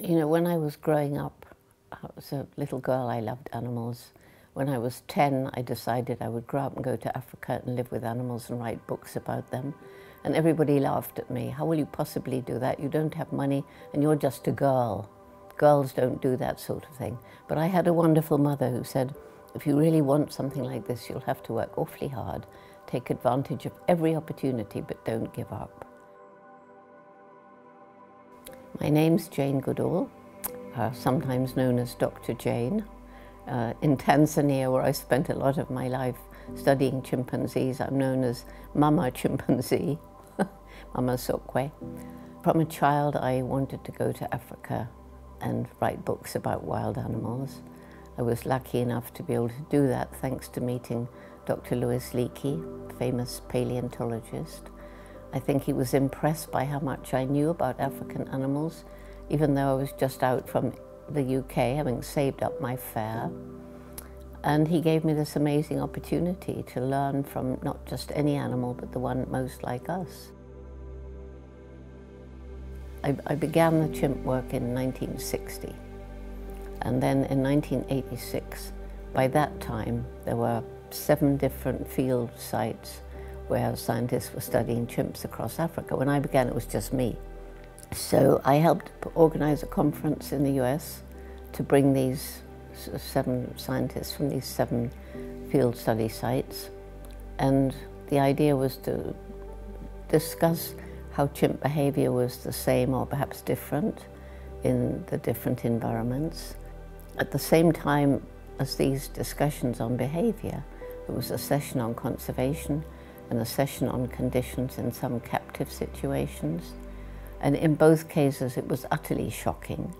You know, when I was growing up, I was a little girl, I loved animals. When I was 10, I decided I would grow up and go to Africa and live with animals and write books about them. And everybody laughed at me. How will you possibly do that? You don't have money and you're just a girl. Girls don't do that sort of thing. But I had a wonderful mother who said, if you really want something like this, you'll have to work awfully hard, take advantage of every opportunity, but don't give up. My name's Jane Goodall, uh, sometimes known as Dr. Jane. Uh, in Tanzania, where I spent a lot of my life studying chimpanzees, I'm known as Mama Chimpanzee, Mama Sokwe. From a child, I wanted to go to Africa and write books about wild animals. I was lucky enough to be able to do that thanks to meeting Dr. Louis Leakey, famous paleontologist. I think he was impressed by how much I knew about African animals, even though I was just out from the UK, having saved up my fare. And he gave me this amazing opportunity to learn from not just any animal, but the one most like us. I, I began the chimp work in 1960. And then in 1986, by that time, there were seven different field sites where scientists were studying chimps across Africa. When I began, it was just me. So I helped organize a conference in the US to bring these seven scientists from these seven field study sites. And the idea was to discuss how chimp behavior was the same or perhaps different in the different environments. At the same time as these discussions on behavior, there was a session on conservation and a session on conditions in some captive situations. And in both cases, it was utterly shocking.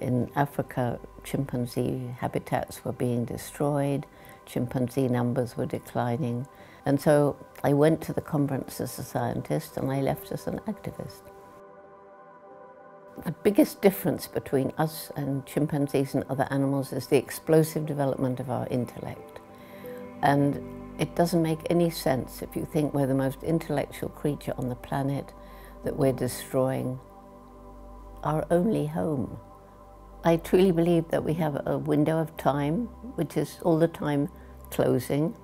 In Africa, chimpanzee habitats were being destroyed, chimpanzee numbers were declining. And so I went to the conference as a scientist and I left as an activist. The biggest difference between us and chimpanzees and other animals is the explosive development of our intellect. And it doesn't make any sense if you think we're the most intellectual creature on the planet that we're destroying our only home. I truly believe that we have a window of time which is all the time closing.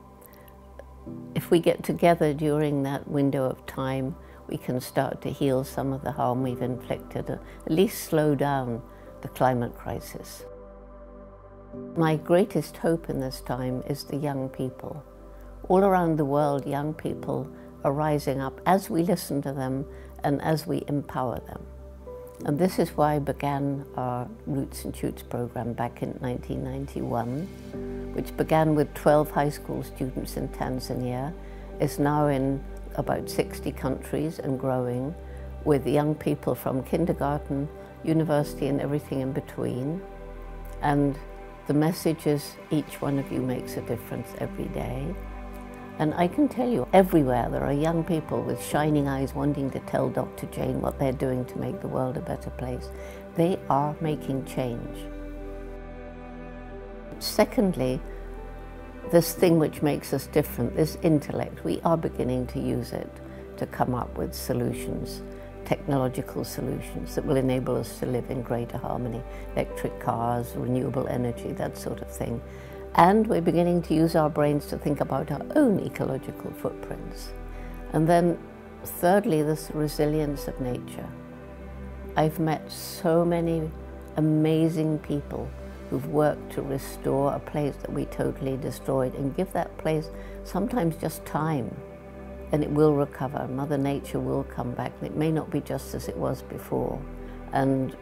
If we get together during that window of time, we can start to heal some of the harm we've inflicted, at least slow down the climate crisis. My greatest hope in this time is the young people. All around the world, young people are rising up as we listen to them and as we empower them. And this is why I began our Roots and Shoots program back in 1991, which began with 12 high school students in Tanzania, is now in about 60 countries and growing, with young people from kindergarten, university and everything in between. And the message is each one of you makes a difference every day. And I can tell you, everywhere there are young people with shining eyes wanting to tell Dr. Jane what they're doing to make the world a better place. They are making change. Secondly, this thing which makes us different, this intellect, we are beginning to use it to come up with solutions, technological solutions that will enable us to live in greater harmony, electric cars, renewable energy, that sort of thing. And we're beginning to use our brains to think about our own ecological footprints. And then, thirdly, this resilience of nature. I've met so many amazing people who've worked to restore a place that we totally destroyed and give that place sometimes just time and it will recover. Mother Nature will come back and it may not be just as it was before. And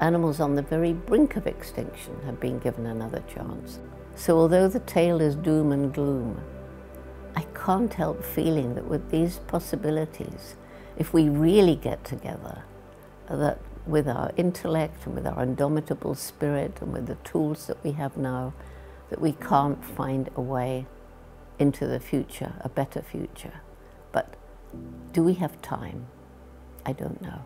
animals on the very brink of extinction have been given another chance. So although the tale is doom and gloom, I can't help feeling that with these possibilities, if we really get together, that with our intellect and with our indomitable spirit and with the tools that we have now, that we can't find a way into the future, a better future. But do we have time? I don't know.